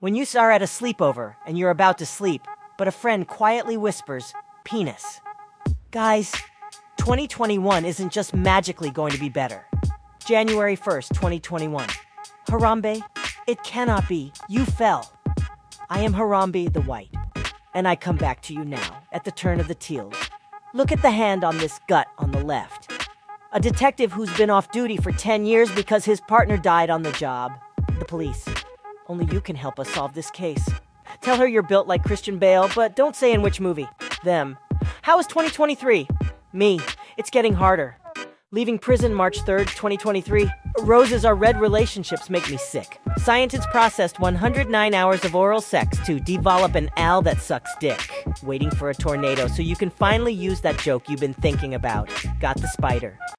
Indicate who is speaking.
Speaker 1: When you are at a sleepover and you're about to sleep, but a friend quietly whispers, penis. Guys, 2021 isn't just magically going to be better. January 1st, 2021. Harambe, it cannot be. You fell. I am Harambe the White, and I come back to you now at the turn of the teal. Look at the hand on this gut on the left. A detective who's been off duty for 10 years because his partner died on the job. The police. Only you can help us solve this case. Tell her you're built like Christian Bale, but don't say in which movie. Them. How is 2023? Me. It's getting harder. Leaving prison March 3rd, 2023. Roses are red relationships make me sick. Scientists processed 109 hours of oral sex to develop an owl that sucks dick. Waiting for a tornado so you can finally use that joke you've been thinking about. Got the spider.